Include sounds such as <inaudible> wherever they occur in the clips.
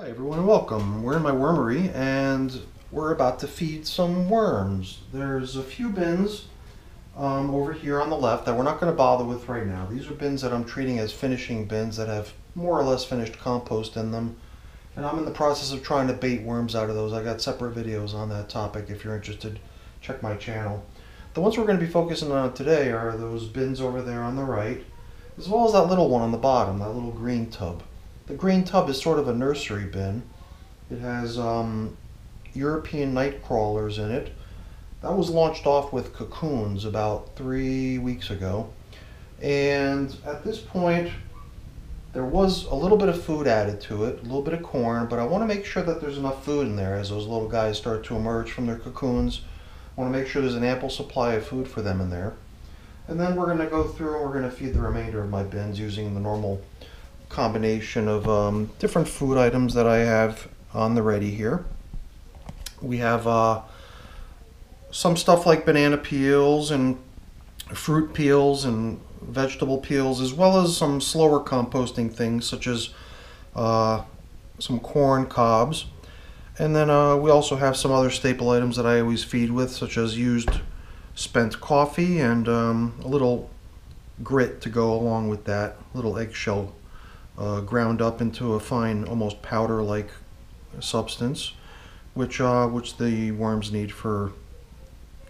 Hi everyone welcome. We're in my wormery and we're about to feed some worms. There's a few bins um, over here on the left that we're not going to bother with right now. These are bins that I'm treating as finishing bins that have more or less finished compost in them. And I'm in the process of trying to bait worms out of those. I got separate videos on that topic. If you're interested, check my channel. The ones we're going to be focusing on today are those bins over there on the right, as well as that little one on the bottom, that little green tub. The green tub is sort of a nursery bin. It has um, European night crawlers in it. That was launched off with cocoons about three weeks ago. And at this point, there was a little bit of food added to it, a little bit of corn, but I want to make sure that there's enough food in there as those little guys start to emerge from their cocoons. I want to make sure there's an ample supply of food for them in there. And then we're going to go through and we're going to feed the remainder of my bins using the normal combination of um, different food items that I have on the ready here. We have uh, some stuff like banana peels and fruit peels and vegetable peels, as well as some slower composting things such as uh, some corn cobs. And then uh, we also have some other staple items that I always feed with, such as used spent coffee and um, a little grit to go along with that, little eggshell uh, ground up into a fine, almost powder-like substance, which uh, which the worms need for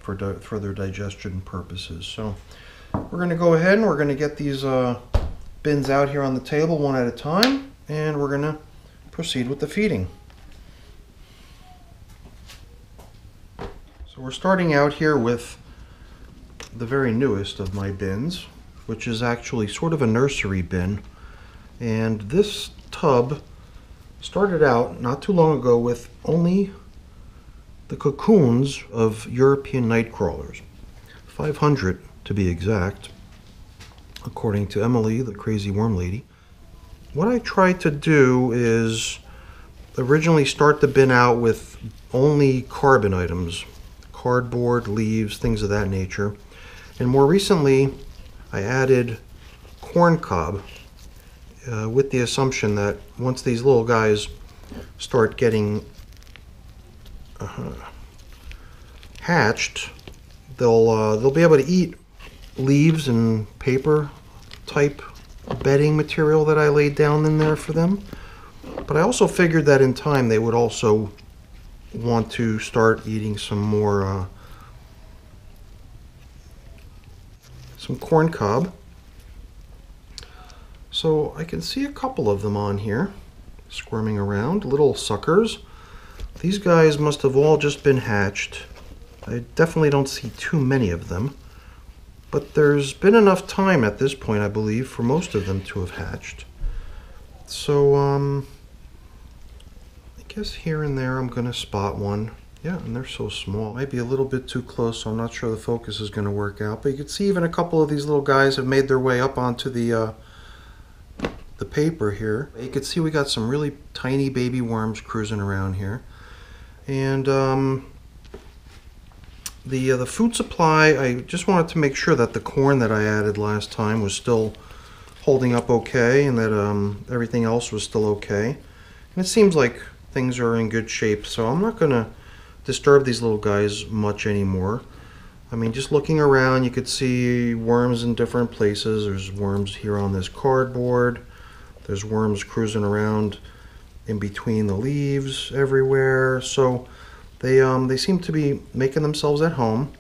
for for their digestion purposes. So we're going to go ahead and we're going to get these uh, bins out here on the table one at a time, and we're going to proceed with the feeding. So we're starting out here with the very newest of my bins, which is actually sort of a nursery bin. And this tub started out not too long ago with only the cocoons of European night crawlers, 500 to be exact, according to Emily, the crazy worm lady. What I tried to do is originally start the bin out with only carbon items, cardboard, leaves, things of that nature. And more recently, I added corn cob uh, with the assumption that once these little guys start getting uh, hatched, they'll uh, they'll be able to eat leaves and paper type bedding material that I laid down in there for them. But I also figured that in time they would also want to start eating some more uh, some corn cob. So I can see a couple of them on here squirming around, little suckers. These guys must have all just been hatched. I definitely don't see too many of them. But there's been enough time at this point, I believe, for most of them to have hatched. So, um, I guess here and there I'm going to spot one. Yeah, and they're so small. Might be a little bit too close, so I'm not sure the focus is going to work out. But you can see even a couple of these little guys have made their way up onto the uh, the paper here. You can see we got some really tiny baby worms cruising around here. And um, the, uh, the food supply, I just wanted to make sure that the corn that I added last time was still holding up okay and that um, everything else was still okay. And it seems like things are in good shape, so I'm not going to disturb these little guys much anymore. I mean, just looking around, you could see worms in different places. There's worms here on this cardboard. There's worms cruising around in between the leaves everywhere. So they, um, they seem to be making themselves at home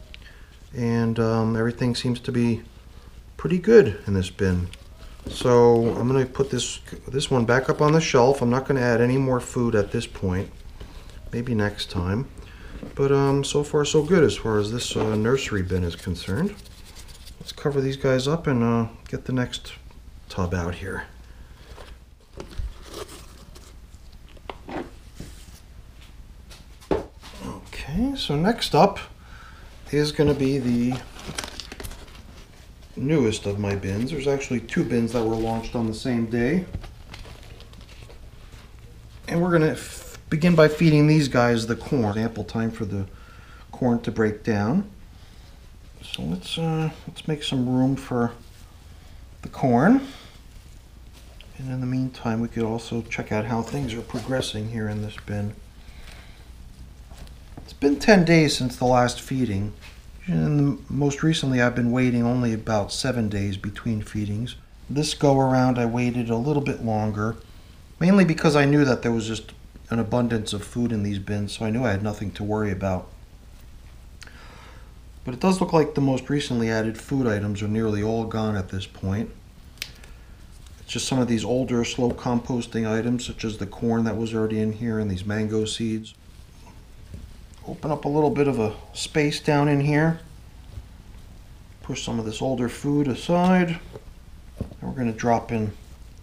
and um, everything seems to be pretty good in this bin. So I'm going to put this, this one back up on the shelf. I'm not going to add any more food at this point. Maybe next time. But um, so far so good as far as this uh, nursery bin is concerned. Let's cover these guys up and uh, get the next tub out here. Okay, so next up is going to be the newest of my bins. There's actually two bins that were launched on the same day. And we're going to begin by feeding these guys the corn. Ample time for the corn to break down. So let's uh, let's make some room for the corn. And in the meantime, we could also check out how things are progressing here in this bin. It's been 10 days since the last feeding. And most recently, I've been waiting only about seven days between feedings. This go around, I waited a little bit longer, mainly because I knew that there was just an abundance of food in these bins, so I knew I had nothing to worry about. But it does look like the most recently added food items are nearly all gone at this point. It's just some of these older, slow composting items, such as the corn that was already in here and these mango seeds. Open up a little bit of a space down in here. Push some of this older food aside. And we're going to drop in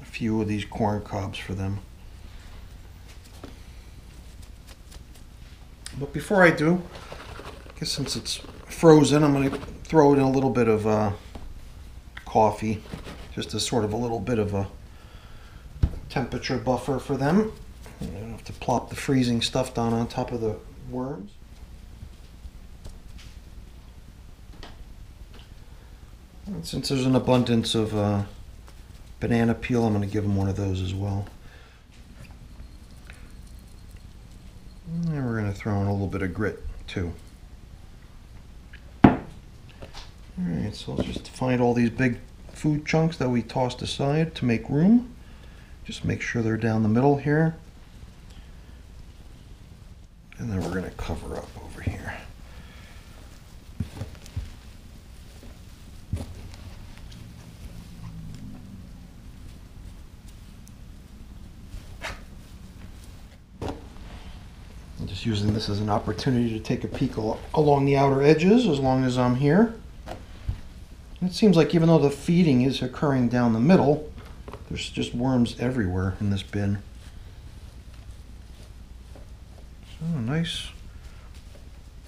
a few of these corn cobs for them. But before I do, I guess since it's frozen, I'm going to throw in a little bit of uh, coffee, just as sort of a little bit of a temperature buffer for them. You don't have to plop the freezing stuff down on top of the worms. And since there's an abundance of uh, banana peel, I'm going to give them one of those as well. And we're going to throw in a little bit of grit too. Alright, so let's just find all these big food chunks that we tossed aside to make room. Just make sure they're down the middle here. And then we're going to cover up over here. I'm just using this as an opportunity to take a peek al along the outer edges as long as I'm here. It seems like even though the feeding is occurring down the middle, there's just worms everywhere in this bin. So a nice,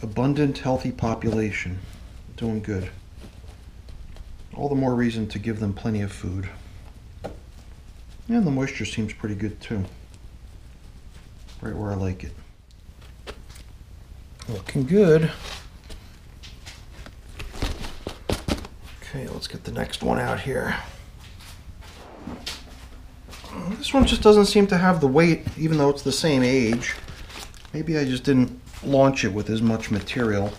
abundant, healthy population. Doing good. All the more reason to give them plenty of food. And the moisture seems pretty good too. Right where I like it. Looking good. Okay, let's get the next one out here. Oh, this one just doesn't seem to have the weight, even though it's the same age. Maybe I just didn't launch it with as much material.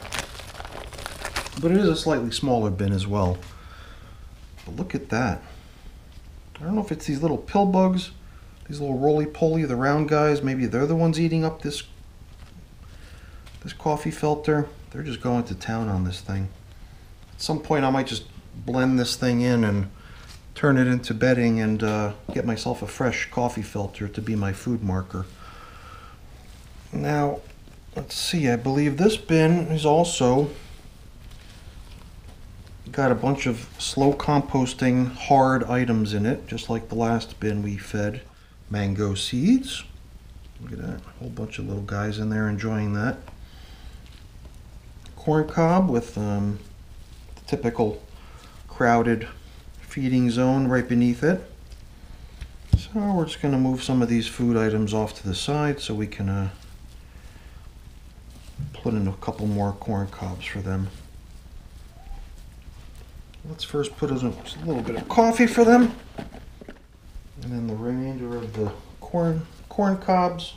But it is a slightly smaller bin as well. But look at that. I don't know if it's these little pill bugs, these little roly-poly, the round guys. Maybe they're the ones eating up this this coffee filter. They're just going to town on this thing. At some point I might just blend this thing in and turn it into bedding and uh, get myself a fresh coffee filter to be my food marker. Now, let's see, I believe this bin is also got a bunch of slow composting hard items in it, just like the last bin we fed mango seeds. Look at that, a whole bunch of little guys in there enjoying that. Corn cob with um, the typical crowded feeding zone right beneath it. So we're just going to move some of these food items off to the side so we can uh, put in a couple more corn cobs for them. Let's first put in a little bit of coffee for them. And then the remainder of the corn corn cobs.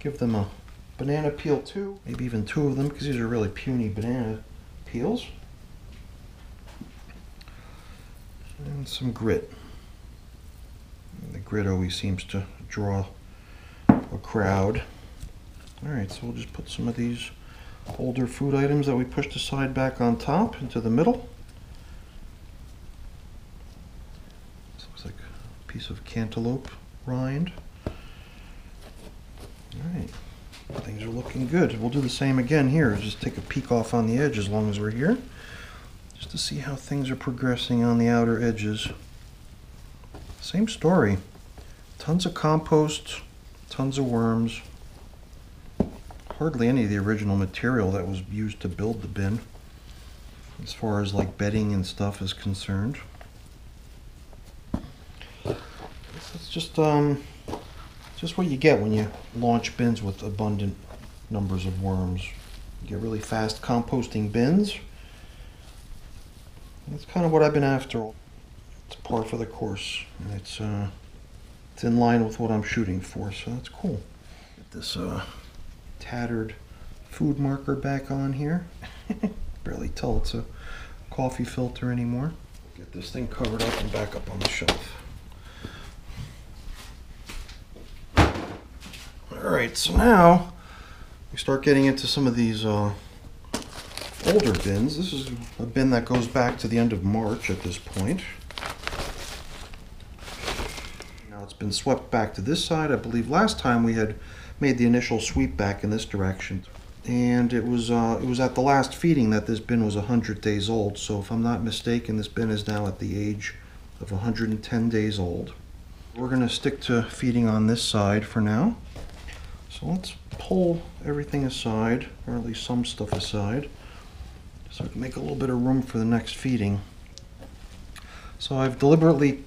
Give them a banana peel too. Maybe even two of them because these are really puny banana peels. And some grit. And the grit always seems to draw a crowd. Alright, so we'll just put some of these older food items that we pushed aside back on top into the middle. This looks like a piece of cantaloupe rind. Alright, things are looking good. We'll do the same again here. Just take a peek off on the edge as long as we're here. Just to see how things are progressing on the outer edges. Same story. Tons of compost, tons of worms hardly any of the original material that was used to build the bin as far as like bedding and stuff is concerned. It's just um just what you get when you launch bins with abundant numbers of worms. You get really fast composting bins. That's kind of what I've been after. it's par for the course. It's uh, it's in line with what I'm shooting for, so that's cool. Get this uh, tattered food marker back on here. <laughs> Barely tell it's a coffee filter anymore. Get this thing covered up and back up on the shelf. All right, so now we start getting into some of these uh, older bins. This is a bin that goes back to the end of March at this point. Now it's been swept back to this side. I believe last time we had made the initial sweep back in this direction. And it was uh, it was at the last feeding that this bin was 100 days old. So if I'm not mistaken, this bin is now at the age of 110 days old. We're going to stick to feeding on this side for now. So let's pull everything aside, or at least some stuff aside, so I can make a little bit of room for the next feeding. So I've deliberately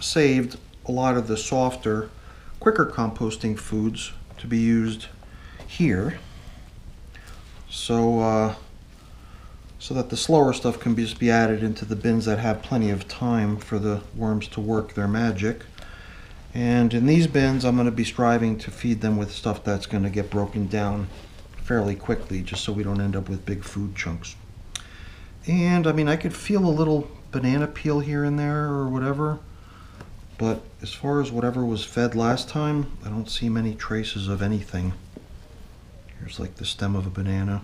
saved a lot of the softer, quicker composting foods to be used here. So, uh, so that the slower stuff can be, just be added into the bins that have plenty of time for the worms to work their magic. And in these bins, I'm going to be striving to feed them with stuff that's going to get broken down fairly quickly, just so we don't end up with big food chunks. And I mean, I could feel a little banana peel here and there or whatever, but as far as whatever was fed last time, I don't see many traces of anything. Here's like the stem of a banana.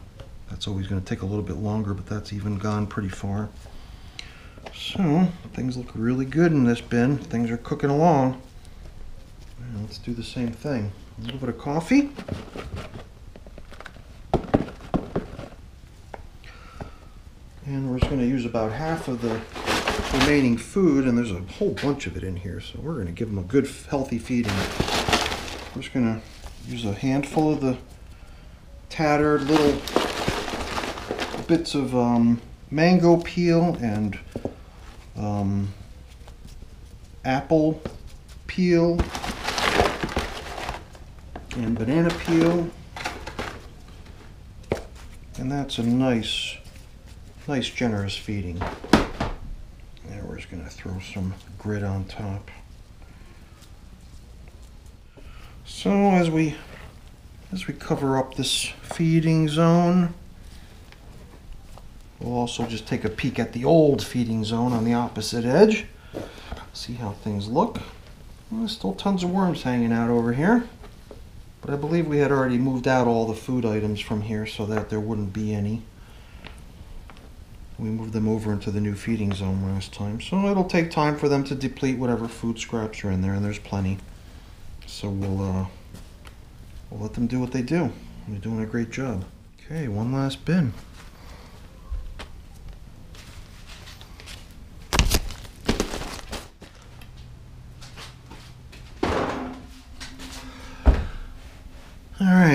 That's always going to take a little bit longer, but that's even gone pretty far. So, things look really good in this bin. Things are cooking along. Let's do the same thing. A little bit of coffee. And we're just going to use about half of the remaining food, and there's a whole bunch of it in here, so we're going to give them a good, healthy feeding. We're just going to use a handful of the tattered little bits of um, mango peel and um, apple peel and banana peel. And that's a nice, nice generous feeding. And we're just gonna throw some grit on top. So as we as we cover up this feeding zone, we'll also just take a peek at the old feeding zone on the opposite edge. See how things look. Well, there's still tons of worms hanging out over here. But I believe we had already moved out all the food items from here so that there wouldn't be any. We moved them over into the new feeding zone last time. So it'll take time for them to deplete whatever food scraps are in there, and there's plenty. So we'll, uh, we'll let them do what they do. They're doing a great job. Okay, one last bin.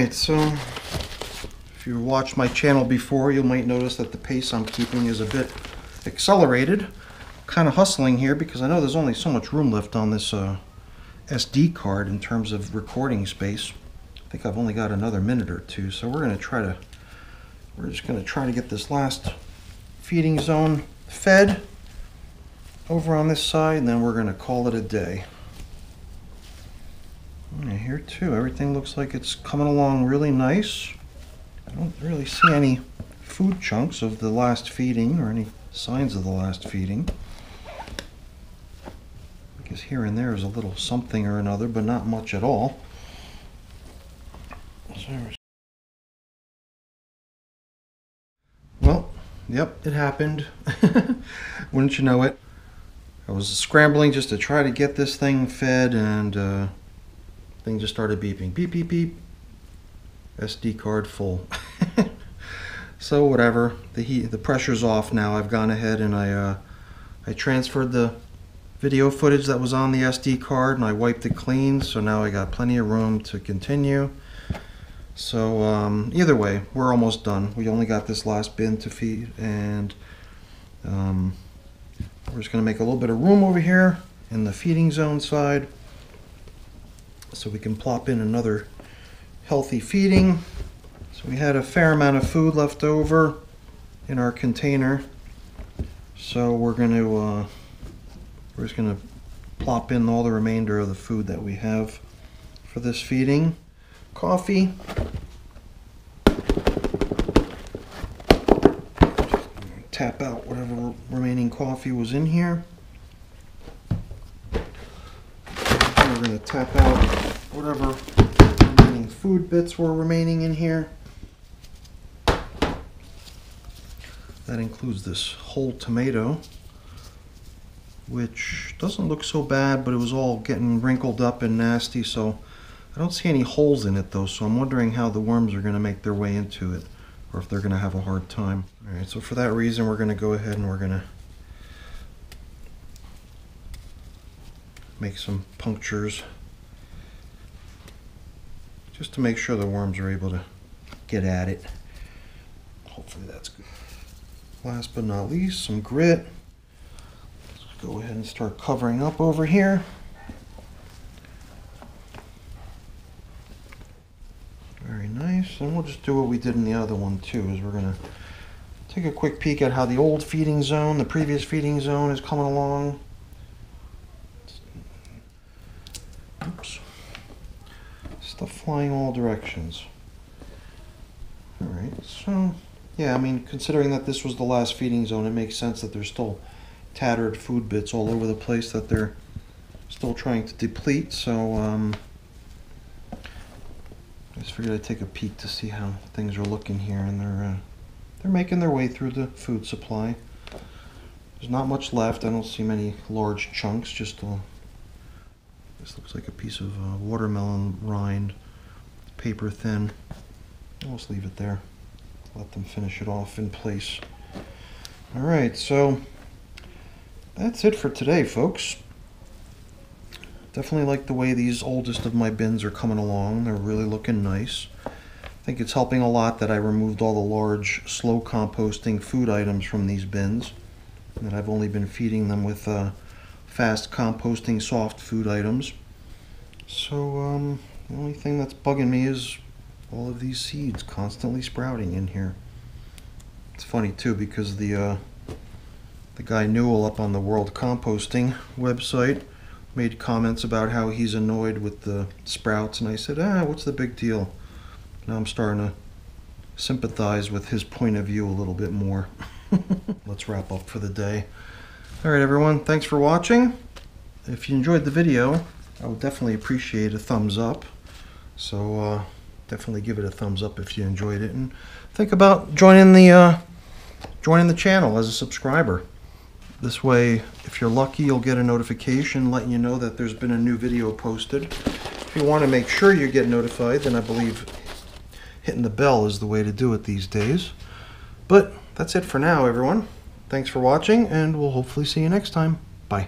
Alright, so if you watched my channel before, you might notice that the pace I'm keeping is a bit accelerated. Kind of hustling here because I know there's only so much room left on this uh, SD card in terms of recording space. I think I've only got another minute or two, so we're going to try to, we're just going to try to get this last feeding zone fed over on this side, and then we're going to call it a day. Yeah, here too, everything looks like it's coming along really nice. I don't really see any food chunks of the last feeding or any signs of the last feeding. Because here and there is a little something or another, but not much at all. Well, yep, it happened. <laughs> Wouldn't you know it? I was scrambling just to try to get this thing fed and uh, thing just started beeping. Beep, beep, beep. SD card full. <laughs> so whatever. The heat, the pressure's off now. I've gone ahead and I, uh, I transferred the video footage that was on the SD card and I wiped it clean. So now I got plenty of room to continue. So um, either way, we're almost done. We only got this last bin to feed and um, we're just going to make a little bit of room over here in the feeding zone side so we can plop in another healthy feeding. So we had a fair amount of food left over in our container. So we're going to uh, We're just going to plop in all the remainder of the food that we have for this feeding. Coffee. Tap out whatever remaining coffee was in here. We're going to tap out whatever remaining food bits were remaining in here. That includes this whole tomato, which doesn't look so bad, but it was all getting wrinkled up and nasty, so I don't see any holes in it though, so I'm wondering how the worms are going to make their way into it, or if they're going to have a hard time. Alright, so for that reason, we're going to go ahead and we're going to make some punctures just to make sure the worms are able to get at it. Hopefully that's good. Last but not least, some grit. Let's go ahead and start covering up over here. Very nice. And we'll just do what we did in the other one too, is we're gonna take a quick peek at how the old feeding zone, the previous feeding zone is coming along. All directions. Alright, so yeah, I mean, considering that this was the last feeding zone, it makes sense that there's still tattered food bits all over the place that they're still trying to deplete. So, um, I just figured I'd take a peek to see how things are looking here, and they're uh, they're making their way through the food supply. There's not much left. I don't see many large chunks. Just a, this looks like a piece of uh, watermelon rind, paper thin. I'll just leave it there let them finish it off in place. All right, so that's it for today, folks. Definitely like the way these oldest of my bins are coming along. They're really looking nice. I think it's helping a lot that I removed all the large, slow composting food items from these bins. And that I've only been feeding them with uh, fast composting soft food items. So um, the only thing that's bugging me is all of these seeds constantly sprouting in here. It's funny too because the uh, the guy Newell up on the World Composting website made comments about how he's annoyed with the sprouts, and I said, ah, what's the big deal? Now I'm starting to sympathize with his point of view a little bit more. <laughs> Let's wrap up for the day. All right, everyone, thanks for watching. If you enjoyed the video, I would definitely appreciate a thumbs up. So, uh, definitely give it a thumbs up if you enjoyed it. And think about joining the uh, joining the channel as a subscriber. This way if you're lucky you'll get a notification letting you know that there's been a new video posted. If you want to make sure you get notified then I believe hitting the bell is the way to do it these days. But that's it for now everyone. Thanks for watching and we'll hopefully see you next time. Bye